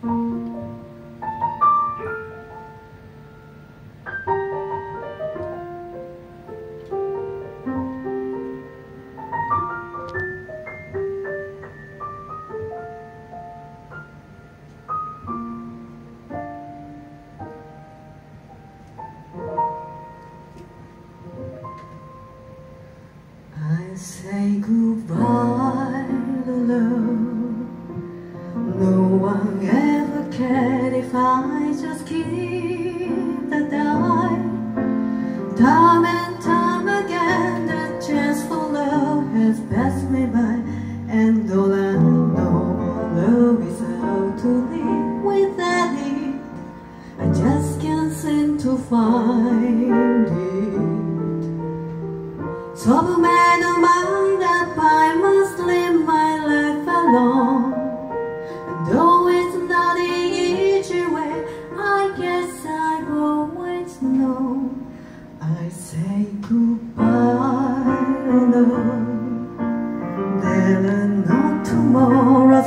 I say goodbye love. No one ever Time and time again, the chance for love has passed me by, and all I know, love is how to live without it. I just can't seem to find it. So man of mine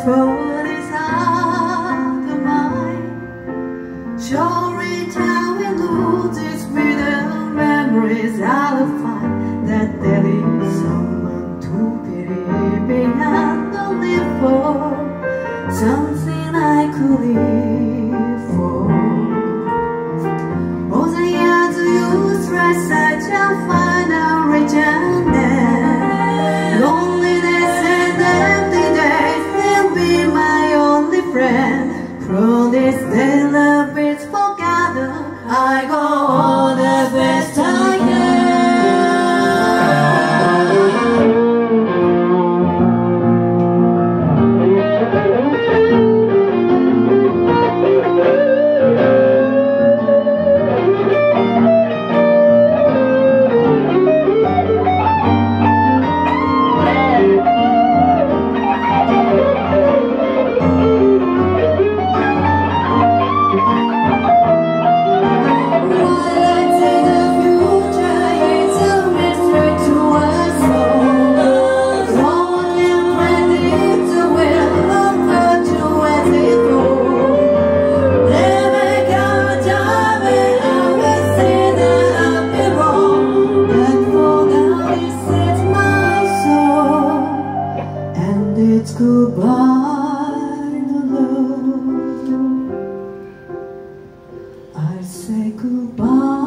for this heart of mine Surely time will lose its bitter memories I'll find that there is someone to believe to live for Something I could live for. All the years you stress I shall find goodbye, my love. I say goodbye.